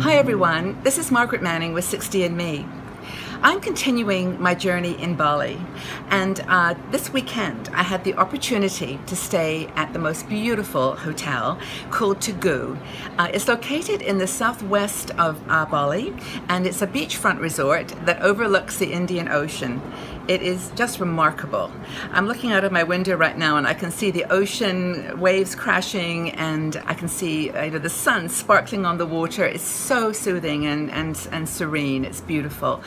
Hi everyone, this is Margaret Manning with 60andMe. I'm continuing my journey in Bali, and uh, this weekend I had the opportunity to stay at the most beautiful hotel called Tugu. Uh, it's located in the southwest of uh, Bali, and it's a beachfront resort that overlooks the Indian Ocean. It is just remarkable. I'm looking out of my window right now and I can see the ocean waves crashing and I can see you know, the sun sparkling on the water. It's so soothing and, and, and serene. It's beautiful.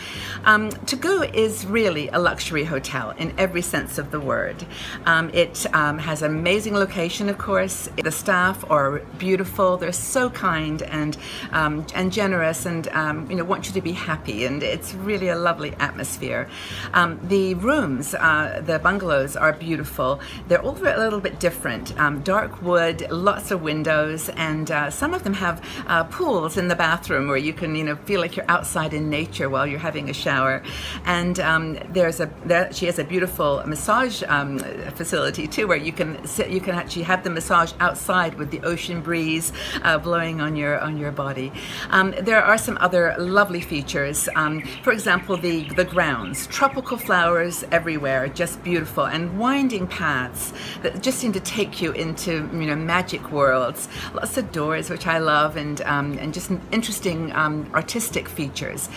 Um, Tugu is really a luxury hotel in every sense of the word. Um, it um, has an amazing location, of course. The staff are beautiful. They're so kind and, um, and generous and um, you know, want you to be happy and it's really a lovely atmosphere. Um, the rooms, uh, the bungalows are beautiful. They're all a little bit different. Um, dark wood, lots of windows, and uh, some of them have uh, pools in the bathroom where you can, you know, feel like you're outside in nature while you're having a shower. And um, there's a there, she has a beautiful massage um, facility too, where you can sit, you can actually have the massage outside with the ocean breeze uh, blowing on your on your body. Um, there are some other lovely features. Um, for example, the the grounds, tropical flowers flowers everywhere, just beautiful, and winding paths that just seem to take you into you know magic worlds. Lots of doors, which I love, and um, and just interesting um, artistic features.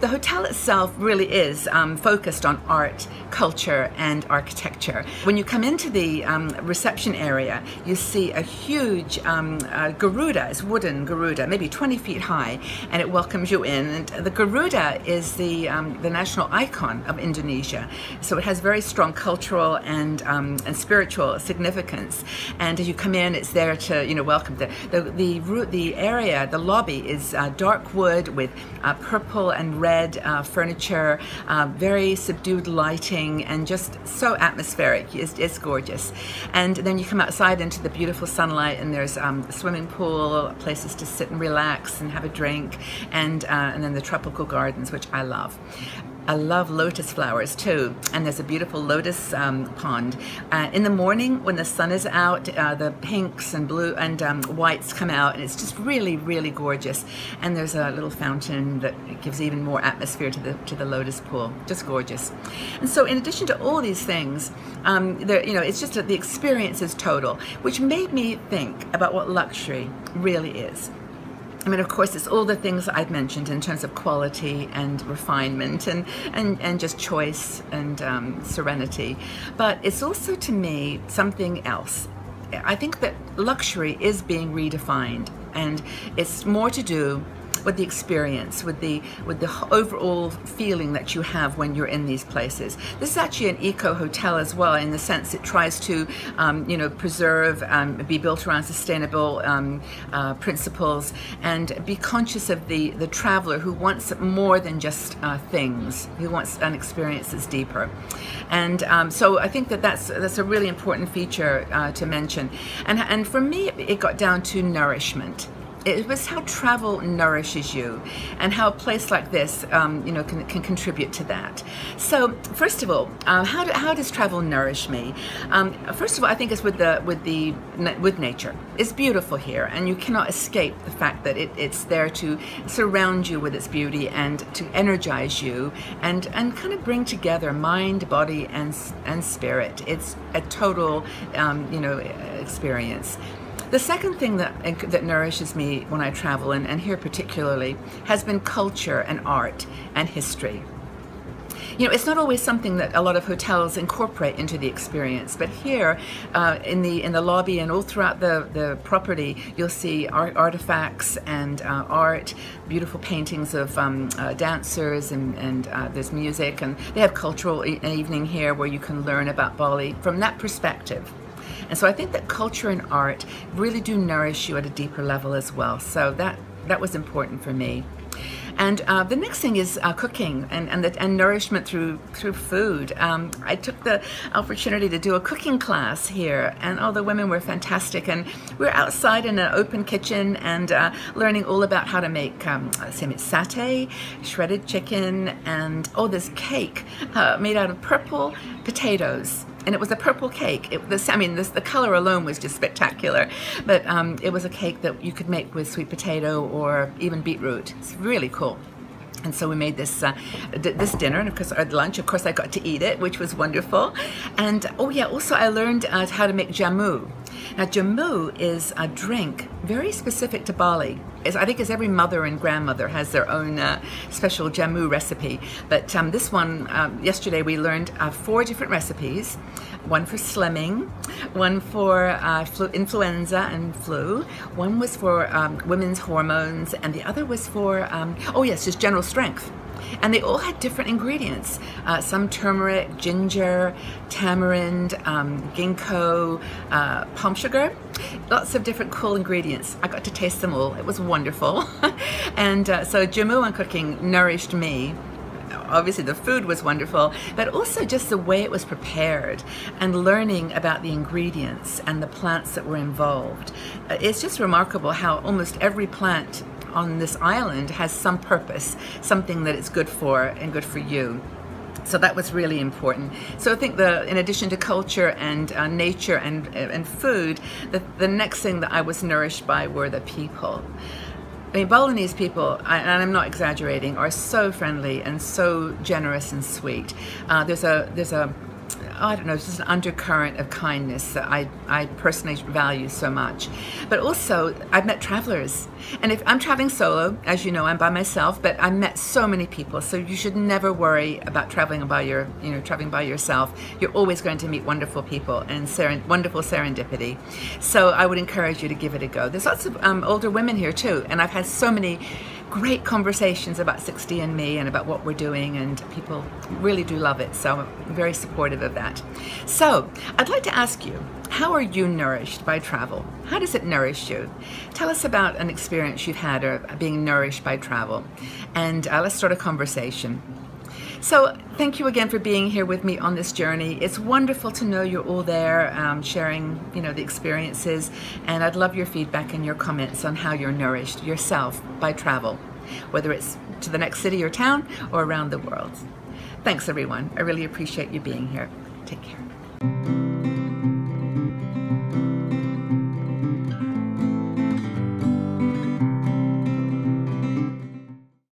The hotel itself really is um, focused on art, culture, and architecture. When you come into the um, reception area, you see a huge um, uh, Garuda, it's wooden Garuda, maybe 20 feet high, and it welcomes you in. And the Garuda is the um, the national icon of Indonesia. So it has very strong cultural and, um, and spiritual significance. And as you come in, it's there to you know welcome the the the, the area. The lobby is uh, dark wood with uh, purple and red uh, furniture, uh, very subdued lighting, and just so atmospheric. It's, it's, gorgeous. And then you come outside into the beautiful sunlight, and there's um, a swimming pool, places to sit and relax and have a drink, and uh, and then the tropical gardens, which I love. I love lotus flowers too, and there's a beautiful lotus um, pond. Uh, in the morning, when the sun is out, uh, the pinks and blue and um, whites come out, and it's just really, really gorgeous. And there's a little fountain that gives even more atmosphere to the to the lotus pool. Just gorgeous. And so, in addition to all these things, um, there, you know, it's just the experience is total, which made me think about what luxury really is. I mean, of course, it's all the things I've mentioned in terms of quality and refinement and, and, and just choice and um, serenity. But it's also, to me, something else. I think that luxury is being redefined, and it's more to do with the experience, with the with the overall feeling that you have when you're in these places. This is actually an eco hotel as well, in the sense it tries to, um, you know, preserve, um, be built around sustainable um, uh, principles, and be conscious of the the traveler who wants more than just uh, things, who wants an experience that's deeper. And um, so I think that that's that's a really important feature uh, to mention. And and for me, it got down to nourishment it was how travel nourishes you and how a place like this um, you know can, can contribute to that. So first of all uh, how, do, how does travel nourish me? Um, first of all I think it's with the with the with nature. It's beautiful here and you cannot escape the fact that it, it's there to surround you with its beauty and to energize you and and kind of bring together mind body and and spirit. It's a total um, you know experience the second thing that, that nourishes me when I travel, and, and here particularly, has been culture and art and history. You know, it's not always something that a lot of hotels incorporate into the experience, but here uh, in the in the lobby and all throughout the, the property, you'll see art, artifacts and uh, art, beautiful paintings of um, uh, dancers, and, and uh, there's music, and they have cultural e evening here where you can learn about Bali from that perspective. And so I think that culture and art really do nourish you at a deeper level as well. So that, that was important for me. And uh, the next thing is uh, cooking and, and, the, and, nourishment through through food. Um, I took the opportunity to do a cooking class here, and all the women were fantastic. And we are outside in an open kitchen and uh, learning all about how to make um, satay, shredded chicken, and oh, this cake uh, made out of purple potatoes and it was a purple cake. It, the, I mean, this, the color alone was just spectacular, but um, it was a cake that you could make with sweet potato or even beetroot. It's really cool. And so we made this uh, this dinner, and of course our lunch. Of course, I got to eat it, which was wonderful. And oh yeah, also I learned uh, how to make jamu. Now, jamu is a drink very specific to Bali. As I think as every mother and grandmother has their own uh, special jamu recipe. But um, this one, um, yesterday we learned uh, four different recipes. One for slimming, one for uh, flu influenza and flu, one was for um, women's hormones, and the other was for, um, oh yes, just general strength and they all had different ingredients. Uh, some turmeric, ginger, tamarind, um, ginkgo, uh, palm sugar. Lots of different cool ingredients. I got to taste them all. It was wonderful. and uh, so Jamu and cooking nourished me obviously the food was wonderful, but also just the way it was prepared and learning about the ingredients and the plants that were involved. Uh, it's just remarkable how almost every plant on this island has some purpose, something that it's good for and good for you. So that was really important. So I think the, in addition to culture and uh, nature and and food, the the next thing that I was nourished by were the people. I mean, Balinese people, and I'm not exaggerating, are so friendly and so generous and sweet. Uh, there's a there's a I don't know, it's just an undercurrent of kindness that I, I personally value so much. But also, I've met travelers. And if I'm traveling solo, as you know, I'm by myself, but I've met so many people. So you should never worry about traveling by your, you know, traveling by yourself. You're always going to meet wonderful people and seren wonderful serendipity. So I would encourage you to give it a go. There's lots of um, older women here too, and I've had so many great conversations about 60 and me and about what we're doing, and people really do love it. So I'm very supportive of that. So I'd like to ask you, how are you nourished by travel? How does it nourish you? Tell us about an experience you've had or being nourished by travel, and uh, let's start a conversation. So thank you again for being here with me on this journey. It's wonderful to know you're all there um, sharing, you know, the experiences, and I'd love your feedback and your comments on how you're nourished yourself by travel, whether it's to the next city or town or around the world. Thanks everyone. I really appreciate you being here. Take care.